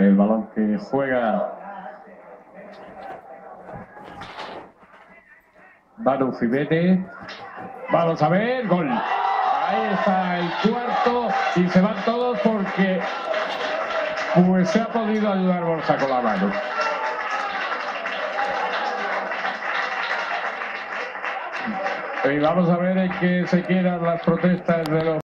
El balón que juega Manu Jiménez. Vamos a ver, gol. Ahí está el cuarto y se van todos porque pues se ha podido ayudar Borja con la mano. Y vamos a ver en qué se quedan las protestas de los